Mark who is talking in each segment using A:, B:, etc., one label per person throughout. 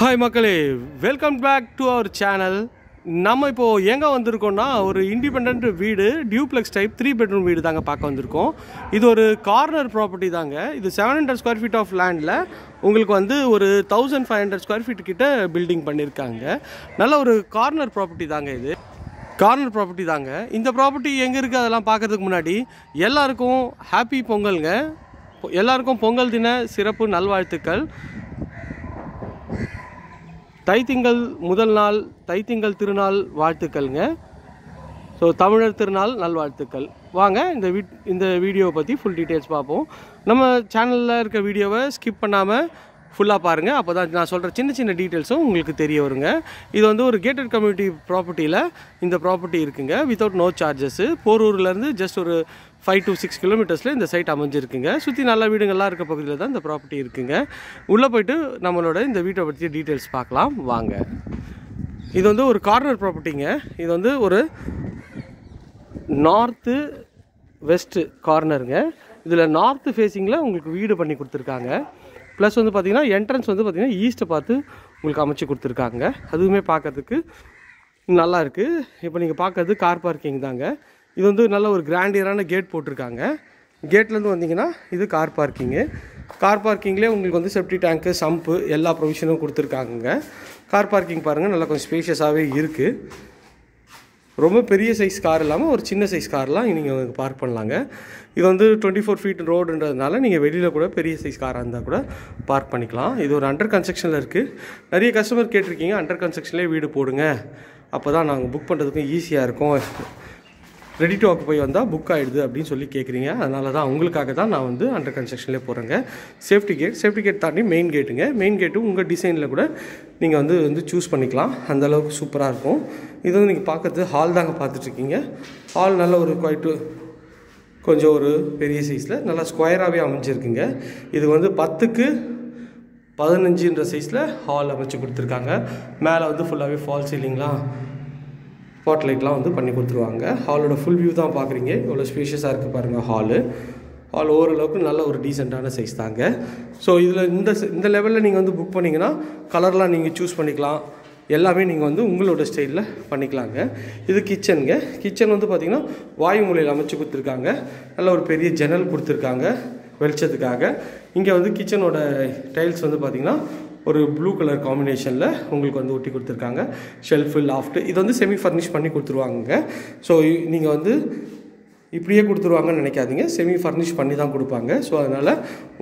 A: Hi மக்களே. Welcome back to our channel நம்ம இப்போது எங்கே வந்திருக்கோம்னா ஒரு இண்டிபெண்ட் வீடு டியூப்ளெக்ஸ் டைப் த்ரீ பெட்ரூம் வீடு தாங்க பார்க்க வந்திருக்கோம். இது ஒரு கார்னர் ப்ராப்பர்ட்டி தாங்க. இது seven hundred square feet of லேண்டில் உங்களுக்கு வந்து ஒரு thousand five hundred square feet கிட்ட பில்டிங் பண்ணியிருக்காங்க நல்ல ஒரு கார்னர் ப்ராப்பர்ட்டி தாங்க இது. கார்னர் ப்ராப்பர்ட்டி தாங்க. இந்த ப்ராப்பர்ட்டி எங்கே இருக்குது அதெல்லாம் பார்க்கறதுக்கு முன்னாடி எல்லாருக்கும் ஹாப்பி பொங்கல்ங்க. எல்லாருக்கும் பொங்கல் தின சிறப்பு நல்வாழ்த்துக்கள். தைத்திங்கள் முதல் நாள் தைத்திங்கள் திருநாள் வாழ்த்துக்கள்ங்க. ஸோ தமிழர் திருநாள் நல்வாழ்த்துக்கள். வாங்க இந்த வீட் இந்த வீடியோவை பற்றி ஃபுல் டீட்டெயில்ஸ் பார்ப்போம். நம்ம சேனலில் இருக்க வீடியோவை ஸ்கிப் பண்ணாமல் ஃபுல்லாக பாருங்கள் அப்போ தான் நான் சொல்கிற சின்ன சின்ன டீட்டெயில்ஸும் உங்களுக்கு தெரிய வருங்க. இது வந்து ஒரு கேட்டட் கம்யூனிட்டி ப்ராப்பர்ட்டியில் இந்த ப்ராப்பர்ட்டி இருக்குங்க. வித்தவுட் நோ சார்ஜஸ்ஸு போரூர்லேருந்து ஜஸ்ட் ஒரு ஃபைவ் டு சிக்ஸ் கிலோமீட்டர்ஸில் இந்த சைட் அமைஞ்சிருக்குங்க. சுற்றி நல்ல வீடுங்கள்லாம் இருக்க பகுதியில் தான் இந்த ப்ராப்பர்ட்டி இருக்குங்க. உள்ளே போயிட்டு நம்மளோட இந்த வீட்டை பற்றி டீட்டெயில்ஸ் பார்க்கலாம். வாங்க. இது வந்து ஒரு கார்னர் ப்ராப்பர்ட்டிங்க இது வந்து ஒரு நார்த்து வெஸ்ட்டு கார்னருங்க இதில் நார்த்து ஃபேஸிங்கில் உங்களுக்கு வீடு பண்ணி கொடுத்துருக்காங்க. ப்ளஸ் வந்து பார்த்திங்கன்னா என்ட்ரன்ஸ் வந்து பார்த்திங்கன்னா ஈஸ்ட்டை பார்த்து உங்களுக்கு அமைச்சு கொடுத்துருக்காங்க. அதுவுமே பார்க்கறதுக்கு நல்லா இருக்குது இப்போ நீங்கள் பார்க்கறது கார் பார்க்கிங் தாங்க. இது வந்து நல்ல ஒரு கிராண்டியரான கேட் போட்டிருக்காங்க. கேட்லேருந்து வந்தீங்கன்னா இது கார் பார்க்கிங்கு கார் பார்க்கிங்லேயே உங்களுக்கு வந்து செப்டி டேங்க்கு சம்ப்பு எல்லா ப்ரொவிஷனும் கொடுத்துருக்காங்க கார் பார்க்கிங் பாருங்கள் நல்லா கொஞ்சம் ஸ்பேஷியஸாகவே இருக்குது ரொம்ப பெரிய சைஸ் கார் இல்லாமல் ஒரு சின்ன சைஸ் கார்லாம் நீங்கள் பார்க் பண்ணலாங்க. இது வந்து டுவெண்ட்டி ஃபோர் ஃபீட் ரோடுன்றதுனால நீங்கள் வெளியில் கூட பெரிய சைஸ் காராக இருந்தால் கூட பார்க் பண்ணிக்கலாம். இது ஒரு அண்டர் கன்ஸ்ட்ரக்ஷனில் இருக்குது நிறைய கஸ்டமர் கேட்டிருக்கீங்க அண்டர் கன்ஸ்ட்ரக்ஷன்லேயே வீடு போடுங்க. அப்போ தான் நாங்கள் புக் பண்ணுறதுக்கும் ஈஸியாக இருக்கும். ரெடி டு போய் வந்தால் புக் ஆகிடுது அப்படின்னு சொல்லி கேட்குறீங்க அதனால தான் உங்களுக்காக தான் நான் வந்து அண்டர் கன்ஸ்ட்ரக்ஷன்லேயே போகிறேங்க சேஃப்டி கேட் சேஃப்டி கேட் தாண்டி மெயின் கேட்டுங்க மெயின் கேட்டு உங்கள் டிசைனில் கூட நீங்கள் வந்து வந்து சூஸ் பண்ணிக்கலாம். அந்தளவுக்கு சூப்பராக இருக்கும். இது வந்து நீங்கள் பார்க்கறது ஹால் தாங்க பார்த்துட்ருக்கீங்க ஹால் நல்ல ஒரு குவாய்ட்டு கொஞ்சம் ஒரு பெரிய சைஸில் நல்லா ஸ்கொயராகவே அமைஞ்சிருக்குங்க. இது வந்து பத்துக்கு பதினஞ்சுன்ற சைஸில் ஹால் அமைச்சு கொடுத்துருக்காங்க. மேலே வந்து ஃபுல்லாகவே ஃபால் சீலிங்லாம் ஸ்பாட் லைட்லாம் வந்து பண்ணி கொடுத்துருவாங்க. ஹாலோட ஃபுல் வியூ தான் பார்க்குறீங்க. இவ்வளோ ஸ்பேஷியஸாக இருக்குது பாருங்கள் ஹாலு ஹால் ஓரளவுக்கு நல்ல ஒரு டீசெண்டான சைஸ் தாங்க. ஸோ இதில் இந்த இந்த லெவலில் நீங்கள் வந்து புக் பண்ணிங்கன்னா கலர்லாம் நீங்கள் சூஸ் பண்ணிக்கலாம். எல்லாமே நீங்கள் வந்து உங்களோட ஸ்டைலில் பண்ணிக்கலாங்க. இது கிச்சனுங்க கிச்சன் வந்து பார்த்திங்கன்னா வாயு மூலையில் அமைச்சு கொடுத்துருக்காங்க. நல்ல ஒரு பெரிய ஜன்னல் கொடுத்துருக்காங்க. வெளிச்சத்துக்காக. இங்கே வந்து கிச்சனோட டைல்ஸ் வந்து பார்த்திங்கன்னா ஒரு ப்ளூ கலர் காம்பினேஷனில் உங்களுக்கு வந்து ஒட்டி கொடுத்துருக்காங்க. ஷெல்ஃபு லாஃப்ட்டு இது வந்து செமி ஃபர்னிஷ் பண்ணி கொடுத்துருவாங்க ஸோ நீங்கள் வந்து இப்படியே கொடுத்துருவாங்கன்னு நினைக்காதீங்க. செமி ஃபர்னிஷ் பண்ணி தான் கொடுப்பாங்க. ஸோ அதனால்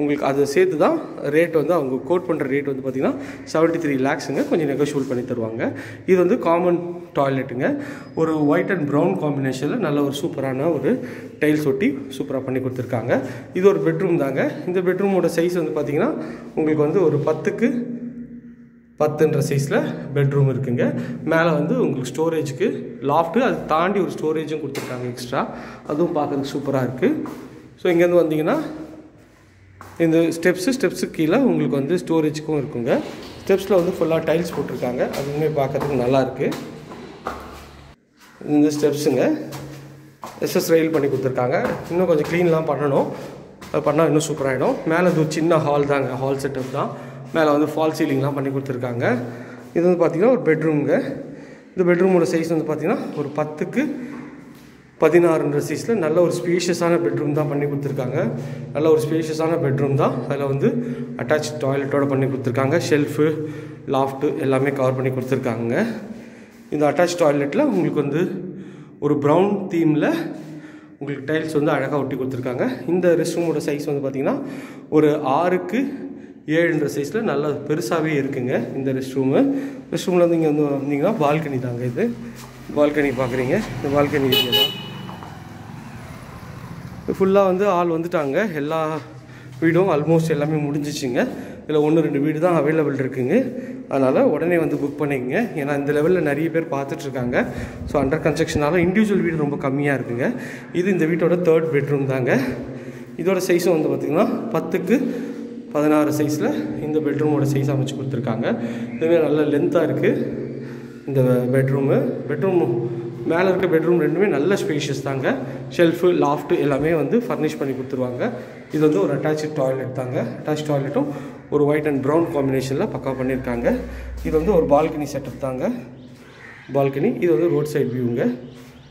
A: உங்களுக்கு அதை சேர்த்து தான் ரேட் வந்து அவங்க கோட் பண்ணுற ரேட் வந்து பார்த்திங்கன்னா செவன்ட்டி த்ரீ லேக்ஸுங்க கொஞ்சம் நெகோஷியபிள் பண்ணி தருவாங்க. இது வந்து காமன் டாய்லெட்டுங்க ஒரு ஒயிட் அண்ட் ப்ரௌன் காம்பினேஷனில் நல்ல ஒரு சூப்பரான ஒரு டைல்ஸ் ஒட்டி சூப்பராக பண்ணி கொடுத்துருக்காங்க. இது ஒரு பெட்ரூம் தாங்க. இந்த பெட்ரூமோட சைஸ் வந்து பார்த்திங்கன்னா உங்களுக்கு வந்து ஒரு பத்துக்கு பத்துன்ற சைஸில் பெட்ரூம் இருக்குங்க. மேலே வந்து உங்களுக்கு ஸ்டோரேஜுக்கு லாஃப்ட்டு அது தாண்டி ஒரு ஸ்டோரேஜும் கொடுத்துருக்காங்க எக்ஸ்ட்ரா அதுவும் பார்க்குறதுக்கு சூப்பராக இருக்குது ஸோ இங்கேருந்து வந்தீங்கன்னா இந்த ஸ்டெப்ஸு ஸ்டெப்ஸு கீழே உங்களுக்கு வந்து ஸ்டோரேஜுக்கும் இருக்குங்க. ஸ்டெப்ஸில் வந்து ஃபுல்லாக டைல்ஸ் போட்டிருக்காங்க. அதுவுமே பார்க்குறதுக்கு நல்லாயிருக்கு இந்த ஸ்டெப்ஸுங்க எஸ்எஸ் ரயில் பண்ணி கொடுத்துருக்காங்க. இன்னும் கொஞ்சம் க்ளீன்லாம் பண்ணணும். அது பண்ணால் இன்னும் சூப்பராகிடும் மேலே இது ஒரு சின்ன ஹால் தாங்க. ஹால் செட்டப் தான். மேலே வந்து ஃபால் சீலிங்லாம் பண்ணி கொடுத்துருக்காங்க. இது வந்து பார்த்திங்கன்னா ஒரு பெட்ரூம்ங்க இந்த பெட்ரூமோட சைஸ் வந்து பார்த்திங்கன்னா ஒரு பத்துக்கு பதினாறுன்ற சைஸில் நல்ல ஒரு ஸ்பேஷியஸான பெட்ரூம் தான் பண்ணி கொடுத்துருக்காங்க. நல்ல ஒரு ஸ்பேஷியஸான பெட்ரூம் தான் அதில் வந்து அட்டாச் டாய்லெட்டோட பண்ணி கொடுத்துருக்காங்க. ஷெல்ஃபு லாஃப்ட்டு எல்லாமே கவர் பண்ணி கொடுத்துருக்காங்க. இந்த அட்டாச் டாய்லெட்டில் உங்களுக்கு வந்து ஒரு ப்ரௌன் தீமில் உங்களுக்கு டைல்ஸ் வந்து அழகாக ஒட்டி கொடுத்துருக்காங்க. இந்த ரெஸ்ட் ரூமோட சைஸ் வந்து பார்த்திங்கன்னா ஒரு ஆறுக்கு ஏழுன்ற சைஸில் நல்லா பெருசாகவே இருக்குங்க இந்த ரெஸ்ட் ரூமு ரெஸ்ட் ரூமில் வந்து இங்கே வந்து வந்தீங்கன்னா பால்கனி தாங்க இது. பால்கனி பார்க்குறீங்க இந்த பால்கனி ஏரியா தான். ஃபுல்லாக வந்து ஆள் வந்துட்டாங்க. எல்லா வீடும் ஆல்மோஸ்ட் எல்லாமே முடிஞ்சிச்சுங்க. இதில் ஒன்று ரெண்டு வீடு தான் அவைலபிள் இருக்குங்க. அதனால் உடனே வந்து புக் பண்ணிக்கங்க. ஏன்னா இந்த லெவலில் நிறைய பேர் பார்த்துட்ருக்காங்க ஸோ அண்டர் கன்ஸ்ட்ரக்ஷனால இண்டிவிஜுவல் வீடு ரொம்ப கம்மியாக இருக்குங்க. இது இந்த வீட்டோட தேர்ட் பெட்ரூம் தாங்க. இதோட சைஸும் வந்து பார்த்திங்கன்னா பத்துக்கு பதினாறு சைஸில் இந்த பெட்ரூமோட சைஸ் அமைச்சு கொடுத்துருக்காங்க. இதுவே நல்ல லென்த்தாக இருக்குது இந்த பெட்ரூமு பெட்ரூம் மேலே இருக்க பெட்ரூம் ரெண்டுமே நல்ல ஸ்பேஷியஸ் தாங்க. ஷெல்ஃபு லாஃப்ட்டு எல்லாமே வந்து ஃபர்னிஷ் பண்ணி கொடுத்துருவாங்க. இது வந்து ஒரு அட்டாச்சு டாய்லெட் தாங்க. அட்டாச் டாய்லெட்டும் ஒரு ஒயிட் அண்ட் ப்ரௌன் காம்பினேஷனில் பக்கா பண்ணியிருக்காங்க இது வந்து ஒரு பால்கனி செட்டப் தாங்க. பால்கனி இது வந்து ரோட் சைட் வியூங்க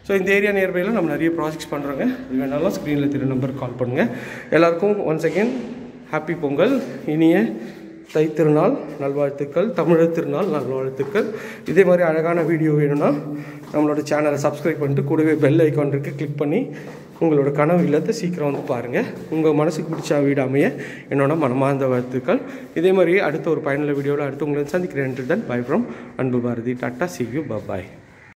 A: ஸோ இந்த ஏரியா நியர்பையில் நம்ம நிறைய ப்ராஜெக்ட்ஸ் பண்ணுறோங்க இது வேணாலும் ஸ்க்ரீனில் திரு நம்பருக்கு கால் பண்ணுங்கள் எல்லாருக்கும் ஒன்ஸ் அகேன் ஹாப்பி பொங்கல் இனிய தை திருநாள் நல்வாழ்த்துக்கள் தமிழர் திருநாள் நல்வாழ்த்துக்கள். இதே மாதிரி அழகான வீடியோ வேணும்னா நம்மளோட சேனலை சப்ஸ்கிரைப் பண்ணிட்டு கூடவே பெல் ஐக்கான் இருக்குது கிளிக் பண்ணி உங்களோட கனவு இல்லத்தை சீக்கிரம் வந்து பாருங்கள் உங்கள் மனசுக்கு பிடிச்ச வீடாமைய என்னோட மனமார்ந்த வாழ்த்துக்கள். இதே மாதிரி அடுத்த ஒரு பயனுள்ள வீடியோவில் அடுத்து உங்களை சந்திக்கிறேன். Then bye from Anbu Bharathi. Tata see you bye